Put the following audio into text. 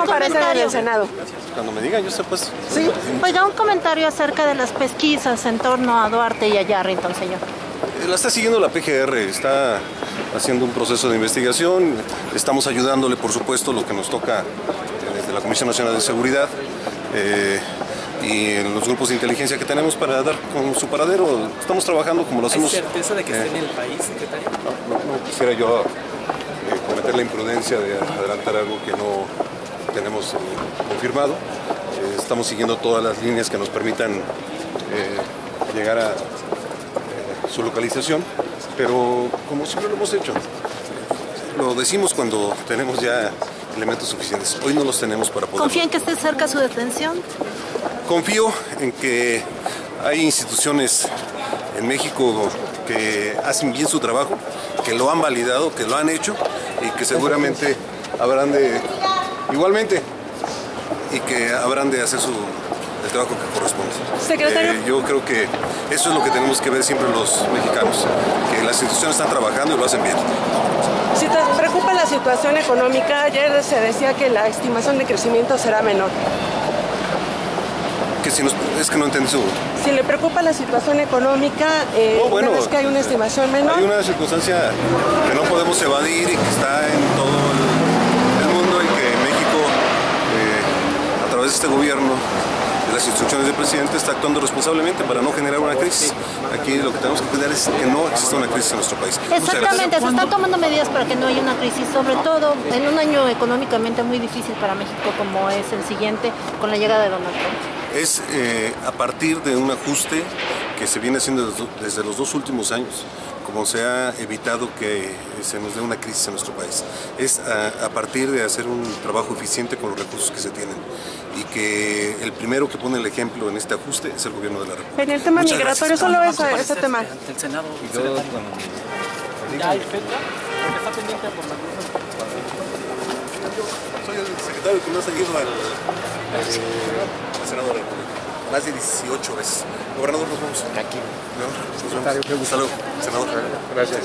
a en el Senado? Cuando me digan, yo sé, pues. Sí. Oiga, un comentario acerca de las pesquisas en torno a Duarte y a Yarrington, señor. Eh, La está siguiendo la PGR, está haciendo un proceso de investigación, estamos ayudándole, por supuesto, lo que nos toca eh, desde la Comisión Nacional de Seguridad eh, y en los grupos de inteligencia que tenemos para dar con su paradero. Estamos trabajando como lo ¿Hay hacemos. certeza de que esté eh, en el país, secretario? no, no- no quisiera yo eh, cometer la imprudencia de adelantar algo que no tenemos eh, confirmado. Eh, estamos siguiendo todas las líneas que nos permitan eh, llegar a su localización, pero como siempre lo hemos hecho, lo decimos cuando tenemos ya elementos suficientes. Hoy no los tenemos para poder. ¿Confía en que esté cerca su detención? Confío en que hay instituciones en México que hacen bien su trabajo, que lo han validado, que lo han hecho y que seguramente habrán de, igualmente, y que habrán de hacer su, el trabajo que corresponde. Secretario. Eh, yo creo que eso es lo que tenemos que ver siempre los mexicanos, que las instituciones están trabajando y lo hacen bien. Si te preocupa la situación económica, ayer se decía que la estimación de crecimiento será menor. Que si nos- es que no entendí su... Si le preocupa la situación económica, eh, No, bueno, ¿no ves que hay una estimación menor? Hay una circunstancia que no podemos evadir y que está en todo el, el mundo y que México, este gobierno, de las instrucciones del presidente, está actuando responsablemente para no generar una crisis. Aquí lo que tenemos que cuidar es que no exista una crisis en nuestro país. Exactamente, se están tomando medidas para que no haya una crisis, sobre todo en un año económicamente muy difícil para México como es el siguiente con la llegada de Donald Trump. es eh, a partir de un ajuste que se viene haciendo desde los dos últimos años, como se ha evitado que se nos dé una crisis en nuestro país. Es a, a partir de hacer un trabajo eficiente con los recursos que se tienen y que el primero que pone el ejemplo en este ajuste es el gobierno de la República. En el tema Muchas migratorio, gracias. solo ¿Cuándo ese, tema. Ante el Senado, Yo, cuando- ¿Ya hay fecha? Porque está pendiente por la Soy el secretario que más ha ido al, al, al Senado de la República. Más de 18 veces. Gobernador, nos vemos. Aquí. Nos vemos. Hasta luego. Senador. Gracias.